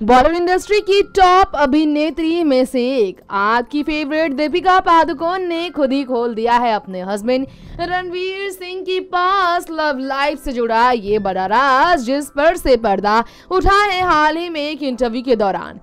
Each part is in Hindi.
बॉलीवुड इंडस्ट्री की टॉप अभिनेत्री में से एक। आपकी फेवरेट दीपिका पादुकोण ने खुद ही खोल दिया है अपने हस्बैंड रणवीर सिंह की पास लव लाइफ से जुड़ा ये बड़ा राज, जिस पर से पर्दा उठा है हाल ही में एक इंटरव्यू के दौरान।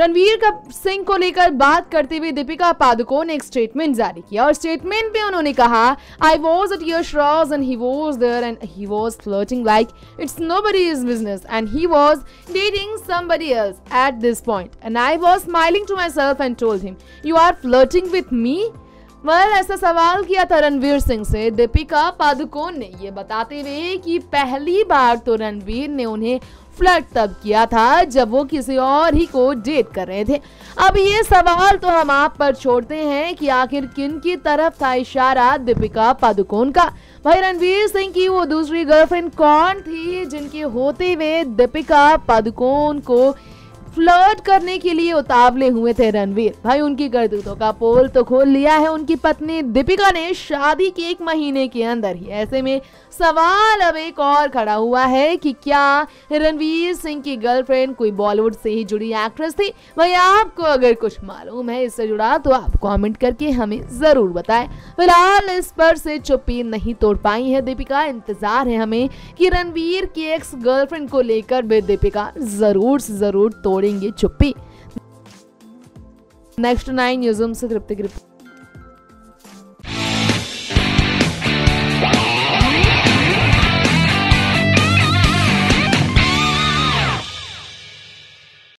रणवीर सिंह को लेकर बात करते हुए दीपिका पादुकोण ने एक स्टेटमेंट जारी किया और स्टेटमेंट में उन्होंने कहा I was at your श्रॉज and he was there and he was flirting like it's nobody is business and he was dating somebody else at this point. And I was smiling to myself and told him, you are flirting with me? Well, ऐसा सवाल किया था रणवीर सिंह से। दीपिका पादुकोण ने ये बताते हुए कि पहली बार तो रणवीर ने उन्हें फ्लर्ट तब किया था जब वो किसी और ही को डेट कर रहे थे। अब ये सवाल तो हम आप पर छोड़ते हैं कि आखिर किन की तरफ़ था इशारा दीपिका पादुकोण का। भाई रणवीर सिंह की वो दूसरी गर्लफ्रेंड कौन थी जिनके होते हुए दीपिका पादुकोण को फ्लर्ट करने के लिए उतावले हुए थे रणवीर। भाई, उनकी करतूतों का पोल तो खोल लिया है। उनकी पत्नी दीपिका ने शादी के एक महीने के अंदर ही ऐसे में सवाल अब एक और खड़ा हुआ है कि क्या रणवीर सिंह की गर्लफ्रेंड कोई बॉलीवुड से ही जुड़ी एक्ट्रेस थी? भाई, आपको अगर कुछ मालूम है इससे जुड़ा तो आप कॉमेंट करके हमें ज़रूर बताएँ। फ़िलहाल इस पर से चुप्पी नहीं तोड़ पाई है दीपिका। इंतज़ार है हमें कि रणवीर की एक्स गर्लफ्रेंड को लेकर भी दीपिका ज़रूर से ज़रूर तोड़ेंगे चुप्पी नेक्स्ट नाइन न्यूज़ से तृप्ति